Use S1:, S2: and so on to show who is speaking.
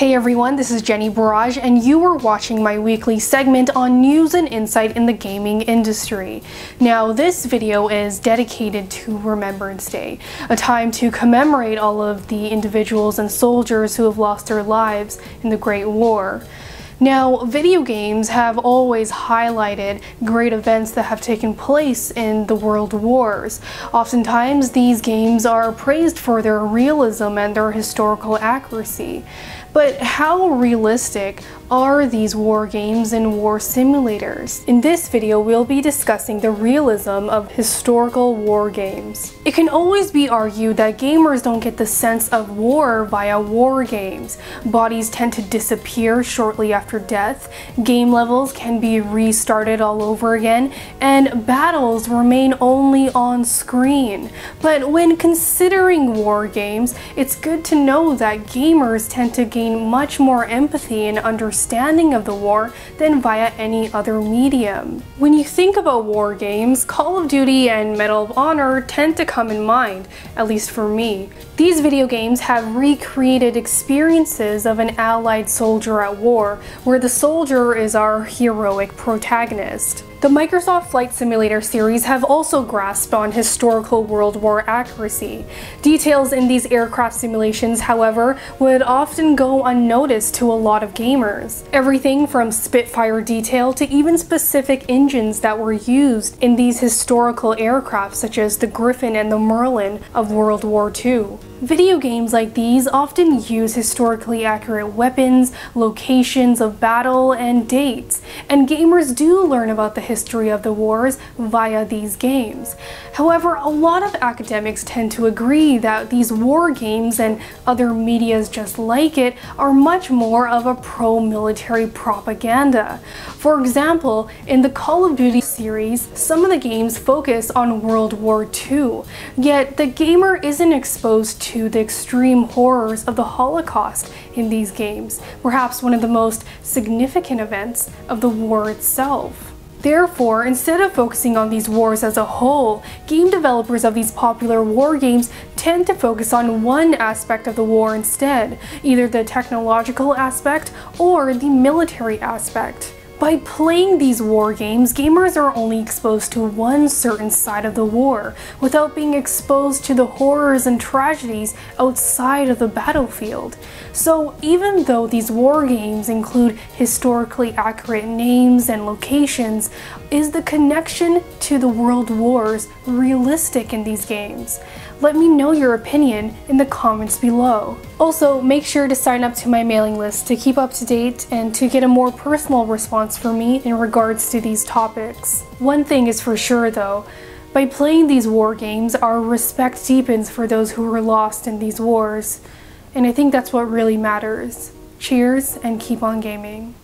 S1: Hey everyone, this is Jennie Bharaj, and you are watching my weekly segment on news and insight in the gaming industry. Now, this video is dedicated to Remembrance Day, a time to commemorate all of the individuals and soldiers who have lost their lives in the Great War. Now, video games have always highlighted great events that have taken place in the world wars. Oftentimes, these games are praised for their realism and their historical accuracy. But how realistic are these war games and war simulators? In this video, we'll be discussing the realism of historical war games. It can always be argued that gamers don't get the sense of war via war games. Bodies tend to disappear shortly after death, game levels can be restarted all over again, and battles remain only on screen. But when considering war games, it's good to know that gamers tend to gain much more empathy and understanding of the war than via any other medium. When you think about war games, Call of Duty and Medal of Honor tend to come in mind, at least for me. These video games have recreated experiences of an allied soldier at war, where the soldier is our heroic protagonist. The Microsoft Flight Simulator series have also grasped on historical World War accuracy. Details in these aircraft simulations, however, would often go unnoticed to a lot of gamers. Everything from Spitfire detail to even specific engines that were used in these historical aircraft such as the Griffon and the Merlin of World War II. Video games like these often use historically accurate weapons, locations of battle, and dates, and gamers do learn about the history of the wars via these games. However, a lot of academics tend to agree that these war games and other medias just like it are much more of a pro-military propaganda. For example, in the Call of Duty series, some of the games focus on World War II, yet the gamer isn't exposed to the extreme horrors of the Holocaust in these games, perhaps one of the most significant events of the war itself. Therefore, instead of focusing on these wars as a whole, game developers of these popular war games tend to focus on one aspect of the war instead, either the technological aspect or the military aspect. By playing these war games, gamers are only exposed to one certain side of the war, without being exposed to the horrors and tragedies outside of the battlefield. So even though these war games include historically accurate names and locations, is the connection to the world wars realistic in these games? Let me know your opinion in the comments below. Also, make sure to sign up to my mailing list to keep up to date and to get a more personal response from me in regards to these topics. One thing is for sure though, by playing these war games, our respect deepens for those who were lost in these wars. And I think that's what really matters. Cheers and keep on gaming.